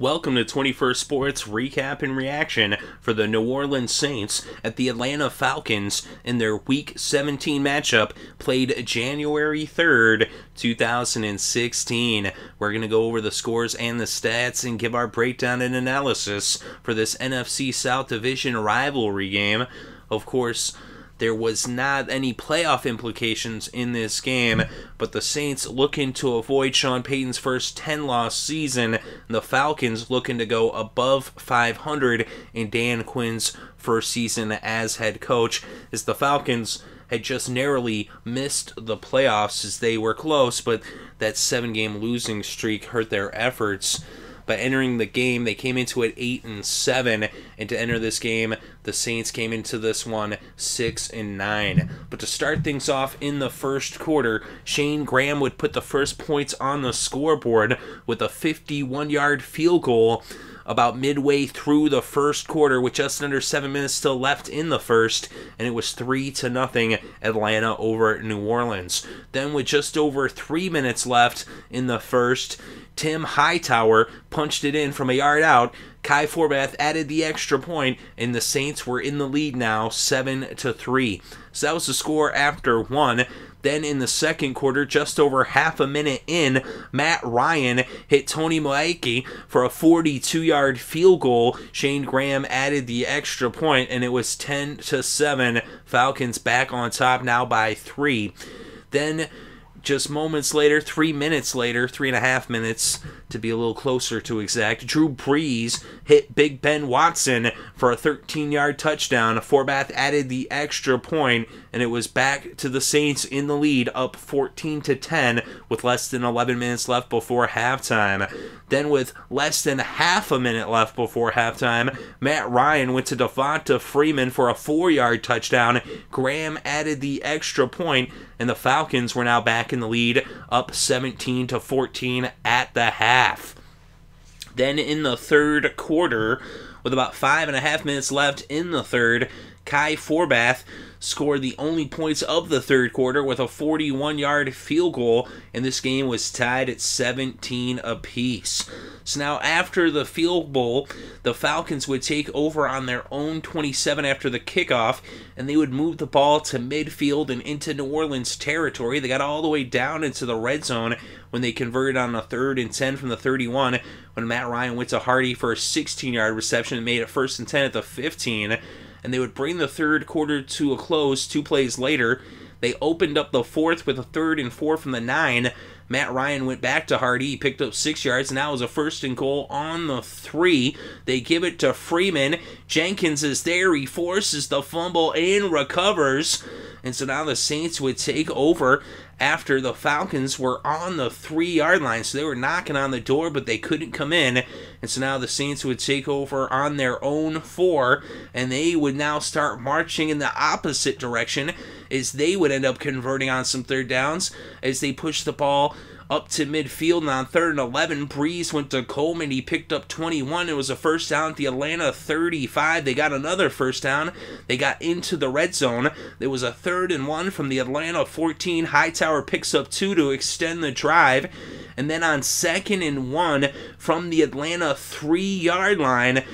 Welcome to 21st Sports recap and reaction for the New Orleans Saints at the Atlanta Falcons in their Week 17 matchup played January 3rd, 2016. We're going to go over the scores and the stats and give our breakdown and analysis for this NFC South Division rivalry game. Of course, there was not any playoff implications in this game, but the Saints looking to avoid Sean Payton's first 10 loss season, the Falcons looking to go above 500 in Dan Quinn's first season as head coach, as the Falcons had just narrowly missed the playoffs as they were close, but that seven game losing streak hurt their efforts by entering the game. They came into it eight and seven, and to enter this game, the Saints came into this one six and nine. But to start things off in the first quarter, Shayne Graham would put the first points on the scoreboard with a 51-yard field goal about midway through the first quarter with just under seven minutes still left in the first and it was three to nothing atlanta over new orleans then with just over three minutes left in the first Tim Hightower punched it in from a yard out. Kai Forbath added the extra point, and the Saints were in the lead now, seven to three. So that was the score after one. Then in the second quarter, just over half a minute in, Matt Ryan hit Tony Moeaki for a 42-yard field goal. Shayne Graham added the extra point, and it was 10 to seven. Falcons back on top now by three. Then just moments later, three minutes later, three and a half minutes to be a little closer to exact, Drew Brees hit Big Ben Watson for a 13 yard touchdown. Forbath added the extra point, and it was back to the Saints in the lead, up 14 to 10, with less than 11 minutes left before halftime. Then, with less than half a minute left before halftime, Matt Ryan went to Devonta Freeman for a four yard touchdown. Graham added the extra point, and the Falcons were now back in the lead, up 17 to 14 at the half. Then in the third quarter, with about five and a half minutes left in the third, Kai Forbath scored the only points of the third quarter with a 41 yard field goal, and this game was tied at 17 apiece. So now, after the field goal, the Falcons would take over on their own 27 after the kickoff, and they would move the ball to midfield and into New Orleans territory. They got all the way down into the red zone when they converted on a third and 10 from the 31 when Matt Ryan went to Hardy for a 16 yard reception and made it first and 10 at the 15 and they would bring the third quarter to a close two plays later. They opened up the fourth with a third and four from the nine. Matt Ryan went back to Hardy. He picked up six yards, and that was a first and goal on the three. They give it to Freeman. Jenkins is there. He forces the fumble and recovers. And so now the Saints would take over after the Falcons were on the three yard line. So they were knocking on the door, but they couldn't come in. And so now the Saints would take over on their own four, and they would now start marching in the opposite direction as they would end up converting on some third downs as they push the ball up to midfield. And on third and 11, Brees went to Coleman. He picked up 21. It was a first down at the Atlanta 35. They got another first down. They got into the red zone. There was a third and one from the Atlanta 14. Hightower picks up two to extend the drive. And then on second and one from the Atlanta three yard line,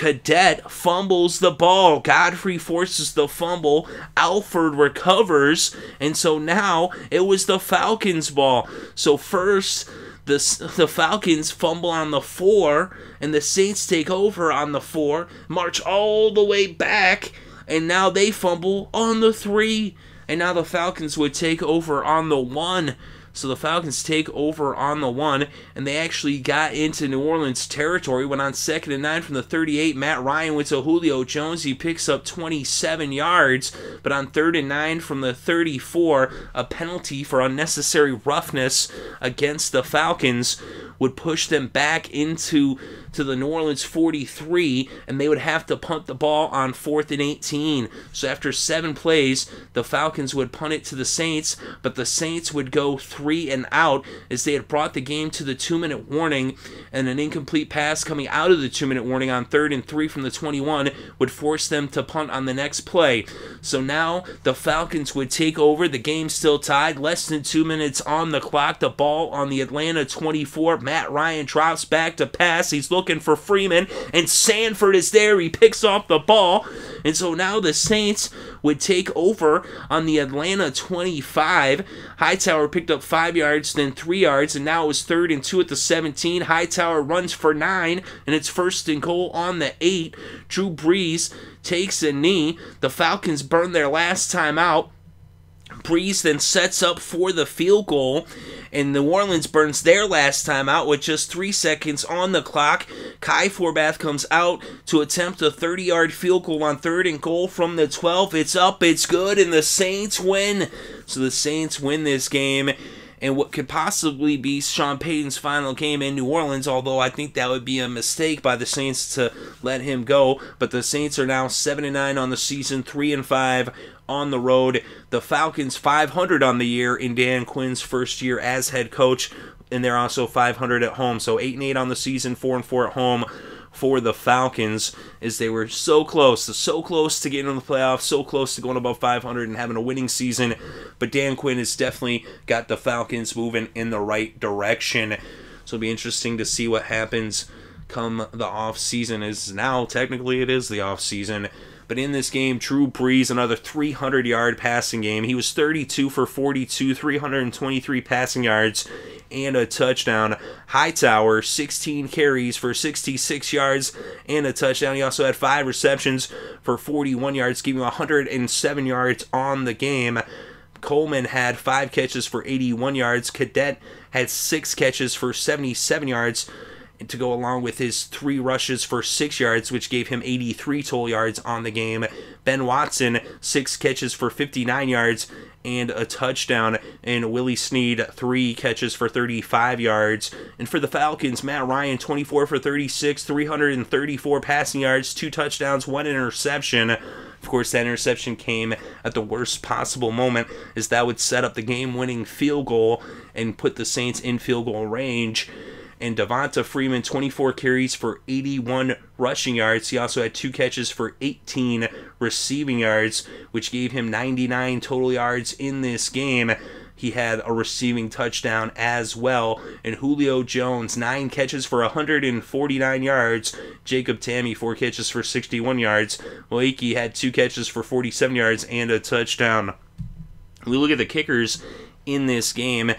Cadet fumbles the ball. Godfrey forces the fumble. Alford recovers. And so now it was the Falcons' ball. So first, the, the Falcons fumble on the four, and the Saints take over on the four, march all the way back, and now they fumble on the three. And now the Falcons would take over on the one. So the Falcons take over on the one, and they actually got into New Orleans territory. Went on second and nine from the 38. Matt Ryan went to Julio Jones. He picks up 27 yards, but on third and nine from the 34, a penalty for unnecessary roughness against the Falcons would push them back into to the New Orleans 43, and they would have to punt the ball on fourth and 18. So after seven plays, the Falcons would punt it to the Saints, but the Saints would go three and out as they had brought the game to the two minute warning, and an incomplete pass coming out of the two minute warning on third and three from the 21 would force them to punt on the next play. So now the Falcons would take over. The game still tied, less than two minutes on the clock. The ball on the Atlanta 24. Matt Ryan drops back to pass. He's looking for Freeman, and Sanford is there. He picks off the ball. And so now the Saints would take over on the Atlanta 25. Hightower picked up five yards, then three yards, and now it was third and two at the 17. Hightower runs for nine, and it's first and goal on the eight. Drew Brees takes a knee. The Falcons burn their last time out. Brees then sets up for the field goal, and New Orleans burns their last time out with just three seconds on the clock. Kai Forbath comes out to attempt a 30 yard field goal on third and goal from the 12. It's up, it's good, and the Saints win. So the Saints win this game. And what could possibly be Sean Payton's final game in New Orleans, although I think that would be a mistake by the Saints to let him go. But the Saints are now 7 and 9 on the season, 3 and 5 on the road. The Falcons 500 on the year in Dan Quinn's first year as head coach, and they're also 500 at home. So 8 and 8 on the season, 4 and 4 at home for the Falcons as they were so close, so close to getting in the playoffs, so close to going above 500 and having a winning season. But Dan Quinn has definitely got the Falcons moving in the right direction. So it'll be interesting to see what happens come the off season. Is now technically it is the off season. But in this game, Drew Brees, another 300 yard passing game. He was 32 for 42, 323 passing yards, and a touchdown. Hightower, 16 carries for 66 yards and a touchdown. He also had five receptions for 41 yards, giving 107 yards on the game. Coleman had five catches for 81 yards. Cadet had six catches for 77 yards to go along with his three rushes for six yards, which gave him 83 total yards on the game. Ben Watson, six catches for 59 yards and a touchdown, and Willie Snead, three catches for 35 yards. And for the Falcons, Matt Ryan, 24 for 36, 334 passing yards, two touchdowns, one interception. Of course, that interception came at the worst possible moment, as that would set up the game winning field goal and put the Saints in field goal range and Devonta Freeman 24 carries for 81 rushing yards. He also had two catches for 18 receiving yards, which gave him 99 total yards in this game. He had a receiving touchdown as well. And Julio Jones, nine catches for 149 yards. Jacob Tamme, four catches for 61 yards. Moeaki had two catches for 47 yards and a touchdown. We look at the kickers in this game.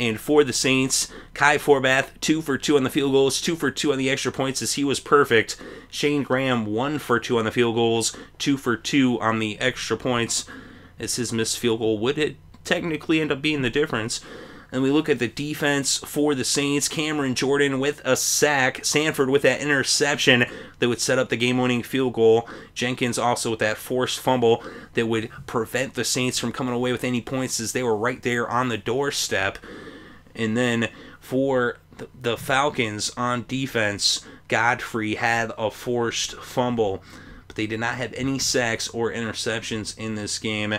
And for the Saints, Kai Forbath, two for two on the field goals, two for two on the extra points as he was perfect. Shayne Graham, one for two on the field goals, two for two on the extra points as his missed field goal would it technically end up being the difference. And we look at the defense for the Saints. Cameron Jordan with a sack. Sanford with that interception that would set up the game winning field goal. Jenkins also with that forced fumble that would prevent the Saints from coming away with any points as they were right there on the doorstep. And then for the Falcons on defense, Godfrey had a forced fumble, but they did not have any sacks or interceptions in this game.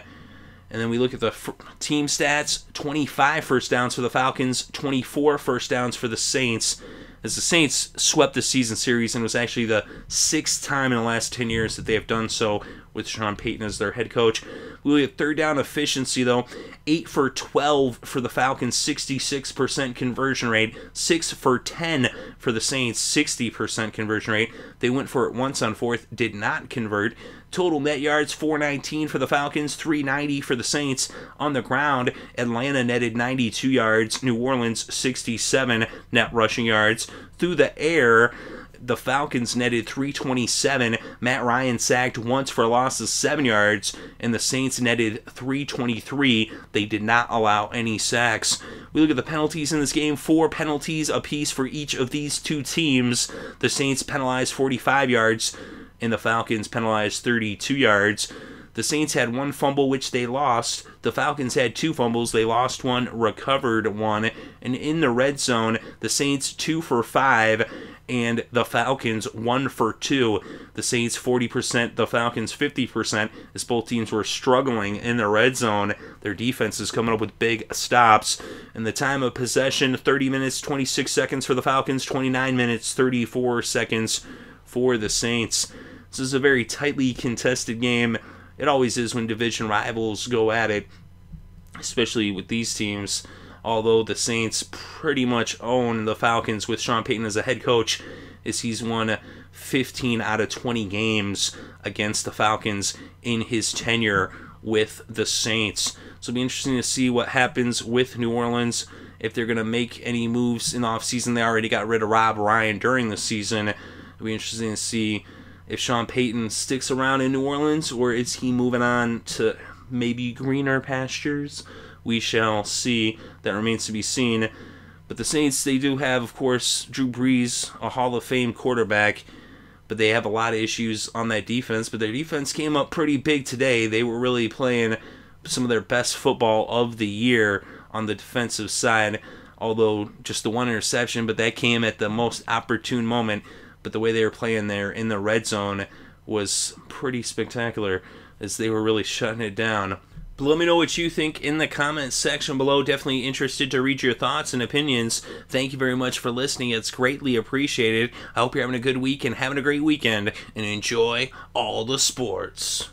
And then we look at the team stats 25 first downs for the Falcons, 24 first downs for the Saints. As the Saints swept the season series and was actually the sixth time in the last 10 years that they have done so with Sean Payton as their head coach. Look at third down efficiency, though 8 for 12 for the Falcons, 66% conversion rate, 6 for 10 for the Saints, 60% conversion rate. They went for it once on fourth, did not convert. Total net yards 419 for the Falcons, 390 for the Saints. On the ground, Atlanta netted 92 yards, New Orleans 67 net rushing yards. Through the air, the Falcons netted 327. Matt Ryan sacked once for a loss of 7 yards, and the Saints netted 323. They did not allow any sacks. We look at the penalties in this game four penalties apiece for each of these two teams. The Saints penalized 45 yards and the Falcons penalized 32 yards. The Saints had one fumble, which they lost. The Falcons had two fumbles. They lost one, recovered one. And in the red zone, the Saints two for five, and the Falcons one for two. The Saints 40%, the Falcons 50%, as both teams were struggling in the red zone. Their defense is coming up with big stops. And the time of possession 30 minutes, 26 seconds for the Falcons, 29 minutes, 34 seconds for the Saints. This is a very tightly contested game. It always is when division rivals go at it, especially with these teams. Although the Saints pretty much own the Falcons with Sean Payton as a head coach, is he's won 15 out of 20 games against the Falcons in his tenure with the Saints. So it'll be interesting to see what happens with New Orleans if they're going to make any moves in the offseason. They already got rid of Rob Ryan during the season. It'll be interesting to see if Sean Payton sticks around in New Orleans or is he moving on to maybe greener pastures. We shall see. That remains to be seen. But the Saints, they do have, of course, Drew Brees, a Hall of Fame quarterback, but they have a lot of issues on that defense. But their defense came up pretty big today. They were really playing some of their best football of the year on the defensive side, although just the one interception, but that came at the most opportune moment. But the way they were playing there in the red zone was pretty spectacular as they were really shutting it down. Let me know what you think in the comments section below. Definitely interested to read your thoughts and opinions. Thank you very much for listening. It's greatly appreciated. I hope you're having a good week and having a great weekend and enjoy all the sports.